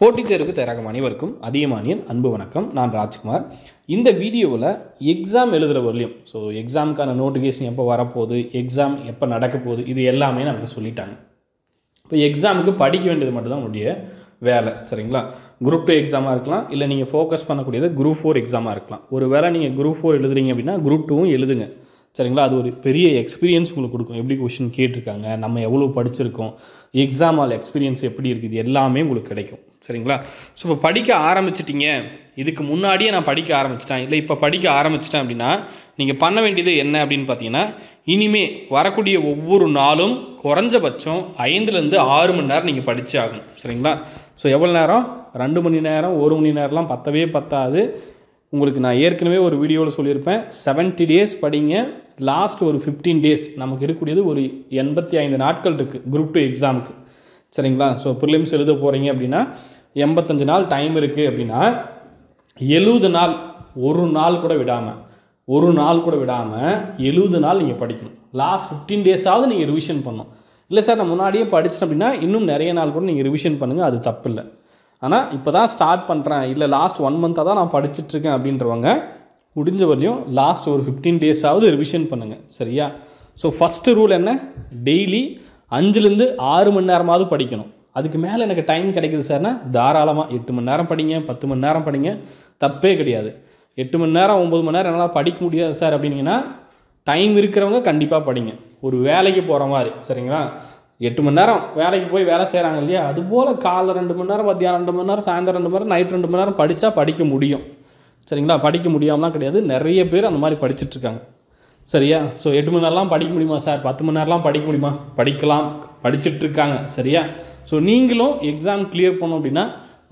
போட்டித் தேர்வுக்கு தயாராகும் அனைவருக்கும் அதிகமானியன் அன்பு வணக்கம். நான் ராஜ்குமார். இந்த வீடியோவில் எக்ஸாம் எழுதுகிறவர்களையும் ஸோ எக்ஸாமுக்கான நோட்டிஃபிகேஷன் எப்போ வரப்போகுது எக்ஸாம் எப்போ நடக்க போகுது இது எல்லாமே நமக்கு சொல்லிட்டாங்க. இப்போ எக்ஸாமுக்கு படிக்க வேண்டியது மட்டும்தான் உங்களுடைய வேலை சரிங்களா? குரூப் டூ எக்ஸாமாக இருக்கலாம் இல்லை நீங்கள் ஃபோக்கஸ் பண்ணக்கூடியது குரூப் ஃபோர் எக்ஸாமாக இருக்கலாம். ஒரு வேளை நீங்கள் குரூப் ஃபோர் எழுதுறீங்க அப்படின்னா குரூப் டூவும் எழுதுங்க சரிங்களா? அது ஒரு பெரிய எக்ஸ்பீரியன்ஸ் உங்களுக்கு கொடுக்கும். எப்படி கொஷின் கேட்டிருக்காங்க நம்ம எவ்வளோ படிச்சிருக்கோம் எக்ஸாம் ஆல் எக்ஸ்பீரியன்ஸ் எப்படி இருக்குது எல்லாமே உங்களுக்கு கிடைக்கும். சரிங்களா? ஸோ இப்போ படிக்க ஆரம்பிச்சிட்டிங்க. இதுக்கு முன்னாடியே நான் படிக்க ஆரம்பிச்சிட்டேன். இல்லை இப்போ படிக்க ஆரம்பிச்சிட்டேன் அப்படின்னா நீங்கள் பண்ண வேண்டியது என்ன அப்படின்னு பார்த்தீங்கன்னா இனிமே வரக்கூடிய ஒவ்வொரு நாளும் குறைஞ்சபட்சம் ஐந்துலேருந்து ஆறு மணி நேரம் நீங்கள் படித்து ஆகணும். சரிங்களா? ஸோ எவ்வளோ நேரம்? ரெண்டு மணி நேரம் ஒரு மணி நேரம்லாம் பத்தவே பத்தாது. உங்களுக்கு நான் ஏற்கனவே ஒரு வீடியோவில் சொல்லியிருப்பேன். 70 டேஸ் படிங்க. லாஸ்ட் ஒரு ஃபிஃப்டீன் டேஸ் நமக்கு இருக்கக்கூடியது ஒரு எண்பத்தி ஐந்து நாட்கள் இருக்குது குரூப் டூ எக்ஸாமுக்கு சரிங்களா? ஸோ ப்ரிலிம்ஸ் எழுத போகிறீங்க அப்படின்னா எண்பத்தஞ்சு நாள் டைம் இருக்குது அப்படின்னா எழுபது நாள் ஒரு நாள் கூட விடாமல் ஒரு நாள் கூட விடாமல் எழுபது நாள் நீங்கள் படிக்கணும். லாஸ்ட் ஃபிஃப்டீன் டேஸாவது நீங்கள் ரிவிஷன் பண்ணணும். இல்லை சார் நான் முன்னாடியே படிச்சிட்டேன் அப்படின்னா இன்னும் நிறைய நாள் கூட நீங்கள் ரிவிஷன் பண்ணுங்கள் அது தப்பு இல்லை ஆனால் இப்போ தான் ஸ்டார்ட் பண்ணுறேன் இல்லை லாஸ்ட் ஒன் மந்த்தாக தான் நான் படிச்சுட்ருக்கேன் அப்படின்றவங்க முடிஞ்ச வரையும் லாஸ்ட் ஒரு ஃபிஃப்டீன் டேஸாவது ரிவிஷன் பண்ணுங்கள் சரியா? ஸோ ஃபஸ்ட்டு ரூல் என்ன? டெய்லி அஞ்சுலேருந்து ஆறு மணி நேரமாவது படிக்கணும். அதுக்கு மேலே எனக்கு டைம் கிடைக்குது சார்னா தாராளமாக எட்டு மணி நேரம் படிங்க பத்து மணி நேரம் படிங்க. தப்பே கிடையாது. எட்டு மணி நேரம் ஒம்பது மணி நேரம் என்னால் படிக்க முடியாது சார் அப்படின்னீங்கன்னா டைம் இருக்கிறவங்க கண்டிப்பாக படிங்க. ஒரு வேலைக்கு போகிற மாதிரி சரிங்களா? எட்டு மணி நேரம் வேலைக்கு போய் வேலை செய்கிறாங்க இல்லையா? அதுபோல் காலைல ரெண்டு மணி நேரம் மத்தியானம் ரெண்டு மணி நேரம் சாயந்தரம் ரெண்டு மணி நேரம் நைட் ரெண்டு மணி நேரம் படித்தா படிக்க முடியும். சரிங்களா? படிக்க முடியாமலாம் கிடையாது. நிறைய பேர் அந்த மாதிரி படிச்சுட்ருக்காங்க. சரியா? ஸோ எட்டு மணி நேரம்லாம் படிக்க முடியுமா சார் பத்து மணி நேரம்லாம் படிக்க முடியுமா? படிக்கலாம். படிச்சுட்ருக்காங்க. சரியா? ஸோ நீங்களும் எக்ஸாம் கிளியர் பண்ணோம் அப்படின்னா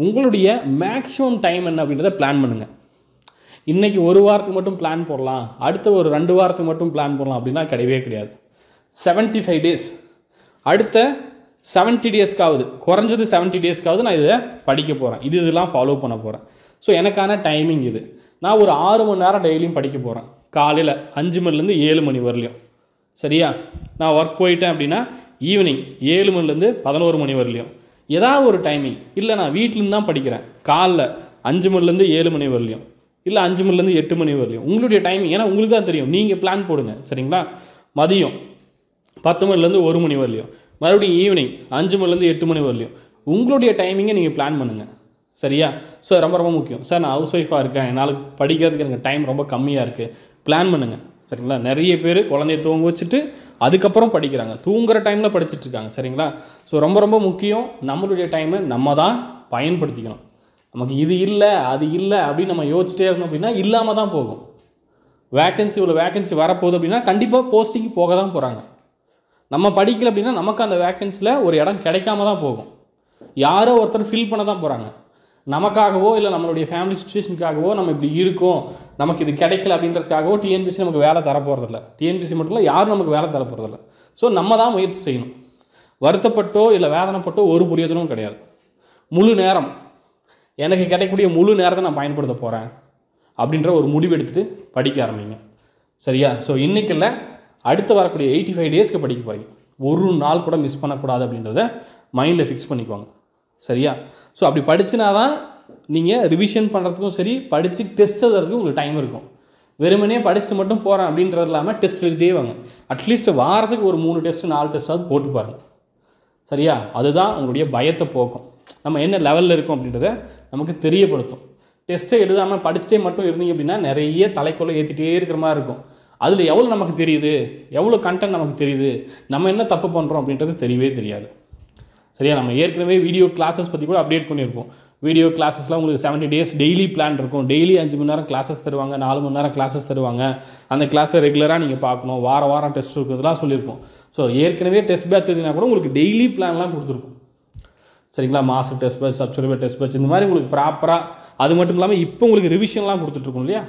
உங்களுடைய மேக்ஸிமம் டைம் என்ன அப்படின்றத பிளான் பண்ணுங்கள் இன்றைக்கி ஒரு வாரத்துக்கு மட்டும் பிளான் போடலாம். அடுத்த ஒரு ரெண்டு வாரத்துக்கு மட்டும் பிளான் போடலாம் அப்படின்னா கிடையவே கிடையாது. 75 ஃபைவ் டேஸ் அடுத்த 70 டேஸ்க்காவது குறைஞ்சது 70 டேஸ்க்காவது நான் இதை படிக்க போகிறேன் இது இதெல்லாம் ஃபாலோ பண்ண போகிறேன் ஸோ எனக்கான டைமிங் இது. நான் ஒரு ஆறு மணி நேரம் டெய்லியும் படிக்க போகிறேன் காலையில் அஞ்சு மணிலேருந்து ஏழு மணி வரலையும் சரியா? நான் ஒர்க் போயிட்டேன் அப்படின்னா ஈவினிங் ஏழு மணிலேருந்து பதினோரு மணி வரலையும் ஏதாவது ஒரு டைமிங் இல்லை நான் வீட்டிலேருந்து தான் படிக்கிறேன். காலைல அஞ்சு மணிலேருந்து ஏழு மணி வரலையும் இல்லை அஞ்சு மணிலேருந்து எட்டு மணி வரலையும் உங்களுடைய டைமிங் ஏன்னா உங்களுக்கு தான் தெரியும். நீங்கள் பிளான் போடுங்க. சரிங்களா? மதியம் பத்து மணிலேருந்து ஒரு மணி வரலையும் மறுபடியும் ஈவினிங் அஞ்சு மணிலேருந்து எட்டு மணி வரலையும் உங்களுடைய டைமிங்கை நீங்கள் பிளான் பண்ணுங்கள் சரியா? ஸோ ரொம்ப ரொம்ப முக்கியம். சார் நான் ஹவுஸ் ஒய்ஃபாக இருக்கேன். என்னால் படிக்கிறதுக்கு எனக்கு டைம் ரொம்ப கம்மியாக இருக்குது பிளான் பண்ணுங்கள் சரிங்களா? நிறைய பேர் குழந்தைய தூங்க வச்சுட்டு அதுக்கப்புறம் படிக்கிறாங்க. தூங்குற டைமில் படிச்சுட்டு இருக்காங்க. சரிங்களா? ஸோ ரொம்ப ரொம்ப முக்கியம். நம்மளுடைய டைமை நம்ம தான் பயன்படுத்திக்கணும். நமக்கு இது இல்லை அது இல்லை அப்படின்னு நம்ம யோசிச்சிட்டே இருந்தோம் அப்படின்னா இல்லாமல் தான் போகும். வேக்கன்சி இவ்வளோ வேக்கன்சி வரப்போகுது அப்படின்னா கண்டிப்பாக போஸ்டிங்கு போக தான் போகிறாங்க நம்ம படிக்கல அப்படின்னா நமக்கு அந்த வேக்கன்சியில் ஒரு இடம் கிடைக்காம தான் போகும். யாரோ ஒருத்தர் ஃபில் பண்ண தான் போகிறாங்க நமக்காகவோ இல்லை நம்மளுடைய ஃபேமிலி சுச்சுவேஷனுக்காகவோ நம்ம இப்படி இருக்கோம் நமக்கு இது கிடைக்கல அப்படின்றதுக்காகவோ டிஎன்பிசி நமக்கு வேலை தரப்போகிறதில்ல டிஎன்பிசி மட்டும் இல்லை யாரும் நமக்கு வேலை தரப்போகிறதில்ல ஸோ நம்ம தான் முயற்சி செய்யணும். வருத்தப்பட்டோ இல்லை வேதனைப்பட்டோ ஒரு பிரயோஜனமும் கிடையாது. முழு நேரம் எனக்கு கிடைக்கக்கூடிய முழு நேரத்தை நான் பயன்படுத்த போகிறேன் அப்படின்ற ஒரு முடிவு எடுத்துகிட்டு படிக்க ஆரம்பிங்க. சரியா? ஸோ இன்றைக்கி இல்லை அடுத்து வரக்கூடிய எயிட்டி ஃபைவ் டேஸ்க்கு படிக்க போகிறீங்க ஒரு நாள் கூட மிஸ் பண்ணக்கூடாது அப்படின்றத மைண்டில் ஃபிக்ஸ் பண்ணிக்குவாங்க சரியா? ஸோ அப்படி படிச்சினா தான் நீங்கள் ரிவிஷன் பண்ணுறதுக்கும் சரி படித்து டெஸ்ட் எழுதுறதுக்கும் உங்களுக்கு டைம் இருக்கும். வெறுமனே படிச்சுட்டு மட்டும் போகிறேன் அப்படின்றது இல்லாமல் டெஸ்ட் எழுதிட்டே வாங்க. அட்லீஸ்ட் வாரத்துக்கு ஒரு மூணு டெஸ்ட் நாலு டெஸ்ட்டாவது போட்டு பாருங்கள் சரியா? அதுதான் உங்களுடைய பயத்தை போக்கும். நம்ம என்ன லெவலில் இருக்கோம் அப்படின்றத நமக்கு தெரியப்படுத்தும். டெஸ்ட்டை எழுதாமல் படிச்சுட்டே மட்டும் இருந்தீங்க அப்படின்னா நிறைய தலைக்குள்ளே ஏற்றிட்டே இருக்கிற மாதிரி இருக்கும். அதில் எவ்வளோ நமக்கு தெரியுது? எவ்வளோ கண்டென்ட் நமக்கு தெரியுது? நம்ம என்ன தப்பு பண்ணுறோம் அப்படின்றது தெரியவே தெரியாது. சரியா? நம்ம ஏற்கனவே வீடியோ கிளாஸஸ் பற்றி கூட அப்டேட் பண்ணியிருப்போம். வீடியோ கிளாஸஸ்லாம் உங்களுக்கு செவன்ட்டி டேஸ் டெய்லி பிளான் இருக்கும். டெய்லி அஞ்சு மணி நேரம் கிளாஸஸ் தருவாங்க நாலு மணி நேரம் கிளாஸஸ் தருவாங்க. அந்த கிளாஸை ரெகுலராக நீங்கள் பார்க்கணும். வார வாரம் டெஸ்ட் இருக்கிறதுலாம் சொல்லியிருப்போம். ஸோ ஏற்கனவே டெஸ்ட் பேட்ச் எழுதினா கூட உங்களுக்கு டெய்லி பிளான்லாம் கொடுத்துருக்கும் சரிங்களா? Master test batch subscriber test batch இந்த மாதிரி உங்களுக்கு ப்ராப்பராக அது மட்டும் இல்லாமல் இப்போ உங்களுக்கு ரிவிஷன்லாம் கொடுத்துட்ருக்கோம் இல்லையா?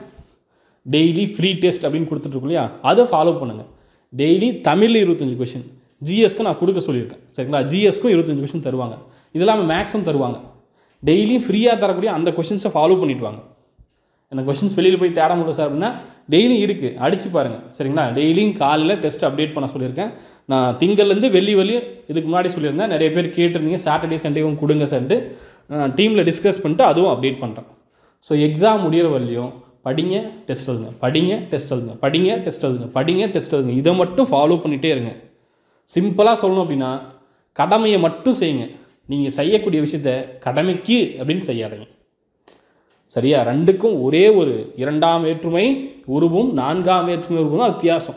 டெய்லி ஃப்ரீ டெஸ்ட் அப்படின்னு கொடுத்துட்ருக்கோம் இல்லையா? அதை ஃபாலோ பண்ணுங்கள் டெய்லி தமிழில் இருபத்தஞ்சி கொஷின் ஜிஎஸ்க்கு நான் கொடுக்க சொல்லியிருக்கேன். சரிங்களா? ஜிஎஸ்க்கும் இருபத்தஞ்சு கொஷின் தருவாங்க. இது இல்லாமல் மேக்ஸும் தருவாங்க. டெய்லியும் ஃப்ரீயாக தரக்கூடிய அந்த கொஷின்ஸை ஃபாலோ பண்ணிட்டு வாங்க எனக்கு கொஷின்ஸ் வெளியில் போய் தேட முடியும் சார் அப்படின்னா டெய்லியும் இருக்குது அடிச்சு பாருங்கள் சரிங்களா? டெய்லியும் காலையில் டெஸ்ட் அப்டேட் பண்ண சொல்லியிருக்கேன். நான் திங்கள்லேருந்து வெள்ளி வெளியே இதுக்கு முன்னாடி சொல்லியிருந்தேன். நிறைய பேர் கேட்டிருந்தீங்க. சாட்டர்டே சண்டேவும் கொடுங்க சார்ட்டு டீமில் டிஸ்கஸ் பண்ணிட்டு அதுவும் அப்டேட் பண்ணுறேன் ஸோ எக்ஸாம் முடிகிற வரலையும் படிங்க டெஸ்ட் எழுதுங்க. படிங்க டெஸ்ட் எழுதுங்க. படிங்க டெஸ்ட் எழுதுங்க. படிங்க டெஸ்ட் எழுதுங்க. இதை மட்டும் ஃபாலோ பண்ணிகிட்டே இருங்க. சிம்பிளாக சொல்லணும் அப்படின்னா கடமையை மட்டும் செய்யுங்க. நீங்கள் செய்யக்கூடிய விஷயத்த கடமைக்கு அப்படின்னு செய்யாதீங்க. சரியா? ரெண்டுக்கும் ஒரே ஒரு இரண்டாம் வேற்றுமை உருவும் நான்காம் வேற்றுமை உருவும் தான் வித்தியாசம்.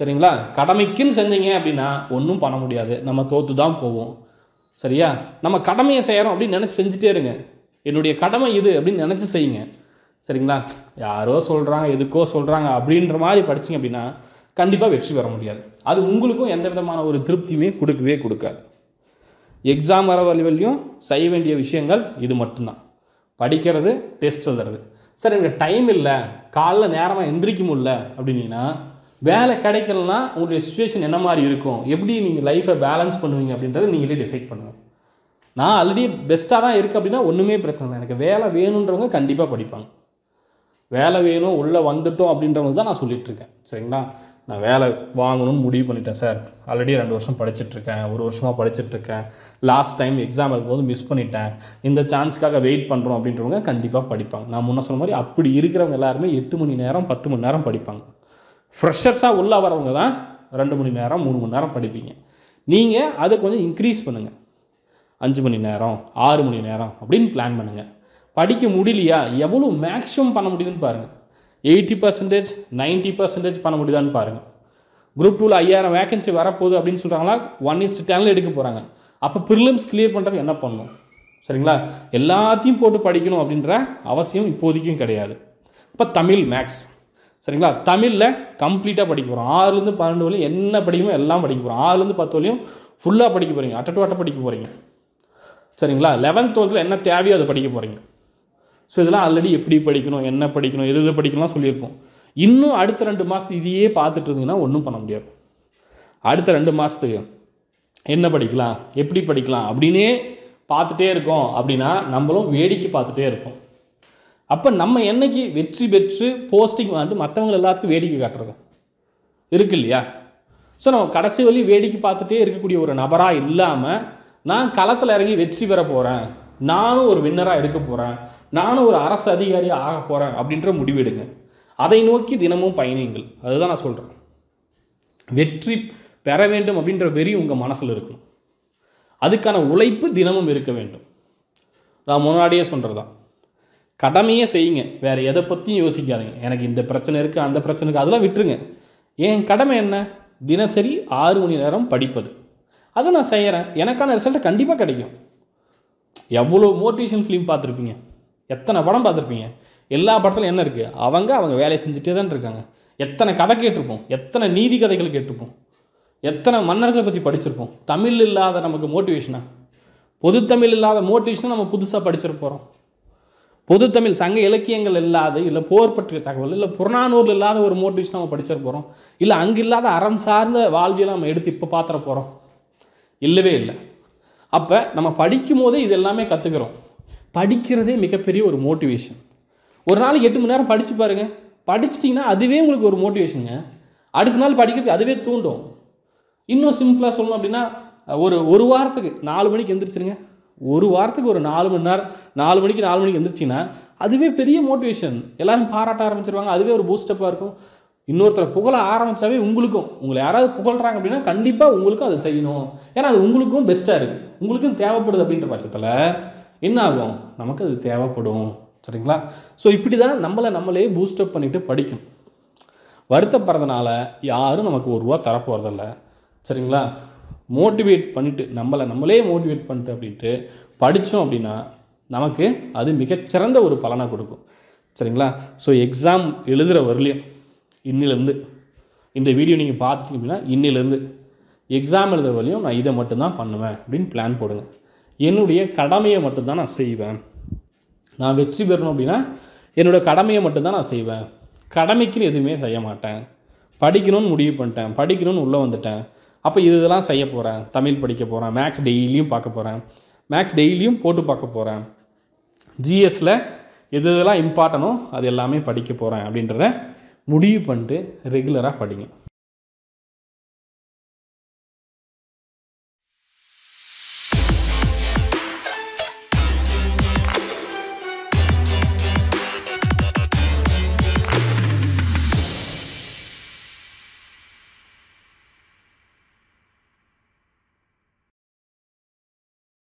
சரிங்களா? கடமைக்குன்னு செஞ்சீங்க அப்படின்னா ஒன்றும் பண்ண முடியாது. நம்ம தோற்று தான் போவோம். சரியா? நம்ம கடமையை செய்கிறோம் அப்படின்னு நினச்சி செஞ்சுட்டே இருங்க. என்னுடைய கடமை இது அப்படின்னு நினச்சி செய்யுங்க. சரிங்களா? யாரோ சொல்கிறாங்க எதுக்கோ சொல்கிறாங்க அப்படின்ற மாதிரி படிச்சிங்க அப்படின்னா கண்டிப்பாக வெற்றி பெற முடியாது. அது உங்களுக்கும் எந்த விதமான ஒரு திருப்தியுமே கொடுக்கவே கொடுக்காது. எக்ஸாம் வர வழிவழியும் செய்ய வேண்டிய விஷயங்கள் இது மட்டும்தான். படிக்கிறது டெஸ்ட் எழுதுறது. சார் எனக்கு டைம் இல்லை. காலைல நேரமாக எந்திரிக்க முடியல அப்படின்னா வேலை கிடைக்கலனா உங்களுடைய சுச்சுவேஷன் என்ன மாதிரி இருக்கும்? எப்படி நீங்கள் லைஃப்பை பேலன்ஸ் பண்ணுவீங்க அப்படின்றத நீங்களே டிசைட் பண்ணுங்கள் நான் ஆல்ரெடி பெஸ்ட்டாக தான் இருக்குது அப்படின்னா ஒன்றுமே பிரச்சனை இல்லை. எனக்கு வேலை வேணுன்றவங்க கண்டிப்பாக படிப்பாங்க. வேலை வேணும் உள்ளே வந்துட்டோம் அப்படின்றவங்க தான் நான் சொல்லிகிட்ருக்கேன் சரிங்களா? நான் வேலை வாங்கணும்னு முடிவு பண்ணிட்டேன் சார். ஆல்ரெடி ரெண்டு வருஷம் படிச்சுட்ருக்கேன் ஒரு வருஷமாக படிச்சுட்ருக்கேன். லாஸ்ட் டைம் எக்ஸாம் எழுதும்போது மிஸ் பண்ணிட்டேன். இந்த சான்ஸ்க்காக வெயிட் பண்ணுறோம் அப்படின்றவங்க கண்டிப்பாக படிப்பாங்க. நான் முன்ன சொன்ன மாதிரி அப்படி இருக்கிறவங்க எல்லாருமே எட்டு மணி நேரம் பத்து மணி நேரம் படிப்பாங்க. ஃப்ரெஷர்ஸாக உள்ளே வரவங்க தான் ரெண்டு மணி நேரம் மூணு மணி நேரம் படிப்பீங்க. நீங்கள் அதை கொஞ்சம் இன்க்ரீஸ் பண்ணுங்கள் அஞ்சு மணி நேரம் ஆறு மணி நேரம் அப்படின்னு பிளான் பண்ணுங்கள் படிக்க முடியலையா? எவ்வளோ மேக்ஸிமம் பண்ண முடியுதுன்னு பாருங்கள் எயிட்டி பர்சன்டேஜ் நைன்ட்டி பர்சன்டேஜ் பண்ண முடியுதான்னு பாருங்கள் குரூப் டூவில் ஐயாயிரம் வேகன்சி வரப்போகுது அப்படின்னு சொல்கிறாங்களா ஒன் இஸ் டெனில் எடுக்க போகிறாங்க அப்போ ப்ரிலிம்ஸ் கிளியர் பண்ணுறது என்ன பண்ணணும்? சரிங்களா? எல்லாத்தையும் போட்டு படிக்கணும் அப்படின்ற அவசியம் இப்போதைக்கும் கிடையாது. இப்போ தமிழ் மேக்ஸ் சரிங்களா? தமிழில் கம்ப்ளீட்டாக படிக்க போகிறோம் ஆறுலேருந்து பன்னெண்டு வரையும் என்ன படிக்கணுமோ எல்லாம் படிக்க போகிறோம் ஆறுலேருந்து பத்து வரையும் ஃபுல்லாக படிக்க போகிறீங்க அட்ட டு அட்டை படிக்க போகிறீங்க சரிங்களா? லெவன்த் டுவெல்த்தில் என்ன தேவையோ அதை படிக்க போகிறீங்க ஸோ இதெல்லாம் ஆல்ரெடி எப்படி படிக்கணும் என்ன படிக்கணும் எது எது படிக்கணும்லாம் சொல்லியிருப்போம். இன்னும் அடுத்த ரெண்டு மாதத்துக்கு இதையே பார்த்துட்டு இருந்தீங்கன்னா ஒன்றும் பண்ண முடியாது. அடுத்த ரெண்டு மாதத்துக்கு என்ன படிக்கலாம் எப்படி படிக்கலாம் அப்படின்னே பார்த்துட்டே இருக்கோம் அப்படின்னா நம்மளும் வேடிக்கை பார்த்துட்டே இருப்போம். அப்போ நம்ம என்னைக்கு வெற்றி பெற்று போஸ்டிங் வந்துட்டு மற்றவங்க எல்லாத்துக்கும் வேடிக்கை காட்டுறது இருக்கு இல்லையா? ஸோ நம்ம கடைசி வழி வேடிக்கை பார்த்துட்டே இருக்கக்கூடிய ஒரு நபராக இல்லாமல் நான் களத்தில் இறங்கி வெற்றி பெற போகிறேன் நானும் ஒரு வின்னராக இருக்க போகிறேன் நானும் ஒரு அரசு அதிகாரியாக ஆக போகிறேன் அப்படின்ற முடிவெடுங்க. அதை நோக்கி தினமும் பயணியுங்கள். அதுதான் நான் சொல்கிறேன் வெற்றி பெற வேண்டும் அப்படின்ற வெறி உங்கள் மனசில் இருக்கணும். அதுக்கான உழைப்பு தினமும் இருக்க வேண்டும். நான் முன்னாடியே சொல்கிறது தான் கடமையே செய்யுங்க. வேறு எதை பற்றியும் யோசிக்காதீங்க. எனக்கு இந்த பிரச்சனை இருக்குது அந்த பிரச்சனை இருக்குது அதெல்லாம் விட்டுருங்க. என் கடமை என்ன? தினசரி ஆறு மணி நேரம் படிப்பது. அதை நான் செய்கிறேன் எனக்கான ரிசல்ட்டை கண்டிப்பாக கிடைக்கும். எவ்வளோ மோட்டிவேஷன் ஃபிலிம் பார்த்துருப்பீங்க? எத்தனை படம் பார்த்துருப்பீங்க? எல்லா படத்துலையும் என்ன இருக்குது அவங்க அவங்க வேலையை செஞ்சுட்டே தான் இருக்காங்க. எத்தனை கதை கேட்டிருப்போம்? எத்தனை நீதி கதைகள் கேட்டிருப்போம்? எத்தனை மன்னர்களை பற்றி படிச்சிருப்போம்? தமிழ் இல்லாத நமக்கு மோட்டிவேஷனா பொதுத்தமிழ் இல்லாத மோட்டிவேஷனை நம்ம புதுசாக படிச்சிருப்போம் போகிறோம் பொதுத்தமிழ் சங்க இலக்கியங்கள் இல்லாத இல்லை போர் பற்றிய தகவல் இல்லை புறநானூரில் இல்லாத ஒரு மோட்டிவேஷன் நம்ம படிச்சிட போகிறோம் இல்லை அங்கே இல்லாத அறம் சார்ந்த வாழ்வியலை நம்ம எடுத்து இப்போ பார்த்துட போகிறோம் இல்லவே இல்லை. அப்போ நம்ம படிக்கும் போதே இது எல்லாமே கற்றுக்கிறோம் படிக்கிறதே மிகப்பெரிய ஒரு மோட்டிவேஷன் ஒரு நாளைக்கு எட்டு மணி நேரம் படித்து பாருங்கள் படிச்சிட்டிங்கன்னா அதுவே உங்களுக்கு ஒரு மோட்டிவேஷனுங்க அடுத்த நாள் படிக்கிறது அதுவே தூண்டும். இன்னும் சிம்பிளாக சொல்லணும் அப்படின்னா ஒரு ஒரு வாரத்துக்கு நாலு மணிக்கு எந்திரிச்சிருங்க. ஒரு வாரத்துக்கு ஒரு நாலு மணி நேரம் நாலு மணிக்கு நாலு மணிக்கு எந்திரிச்சிங்கன்னா அதுவே பெரிய மோட்டிவேஷன் எல்லோரும் பாராட்ட ஆரம்பிச்சிருவாங்க. அதுவே ஒரு பூஸ்டப்பாக இருக்கும். இன்னொருத்தரை புகழ ஆரம்பித்தாவே உங்களுக்கும் உங்களை யாராவது புகழ்கிறாங்க அப்படின்னா கண்டிப்பாக உங்களுக்கும் அதை செய்யணும். ஏன்னா அது உங்களுக்கும் பெஸ்ட்டாக இருக்குது உங்களுக்கும் தேவைப்படுது அப்படின்ற பட்சத்தில் என்ன ஆகும் நமக்கு அது தேவைப்படும். சரிங்களா? ஸோ இப்படி தான் நம்மளை நம்மளே பூஸ்டப் பண்ணிவிட்டு படிக்கணும் வருத்தப்படுறதுனால யாரும் நமக்கு ஒரு ரூபா தரப்போகிறதில்ல சரிங்களா? மோட்டிவேட் பண்ணிவிட்டு நம்மளை நம்மளே மோட்டிவேட் பண்ணிட்டு அப்படின்ட்டு படித்தோம் அப்படின்னா நமக்கு அது மிகச்சிறந்த ஒரு பலனை கொடுக்கும். சரிங்களா? ஸோ எக்ஸாம் எழுதுகிற வரலையும் இன்னிலேருந்து இந்த வீடியோ நீங்கள் பார்த்துட்டீங்க அப்படின்னா இன்னிலேருந்து எக்ஸாம் எழுதுகிற வரலையும் நான் இதை மட்டும்தான் பண்ணுவேன் அப்படின்னு பிளான் போடுங்க. என்னுடைய கடமையை மட்டும்தான் நான் செய்வேன். நான் வெற்றி பெறணும் அப்படின்னா என்னோடய கடமையை மட்டும்தான் நான் செய்வேன். கடமைக்குன்னு எதுவுமே செய்ய மாட்டேன். படிக்கணும்னு முடிவு பண்ணிட்டேன். படிக்கணும்னு உள்ளே வந்துட்டேன். அப்போ இது இதெல்லாம் செய்ய போகிறேன் தமிழ் படிக்க போகிறேன் மேக்ஸ் டெய்லியும் பார்க்க போகிறேன் மேக்ஸ் டெய்லியும் போட்டு பார்க்க போகிறேன் ஜிஎஸ்சில் எது இதெல்லாம் இம்பார்ட்டனோ அது எல்லாமே படிக்க போகிறேன் அப்படின்றத முடிவு பண்ணிட்டு ரெகுலராக படிங்க.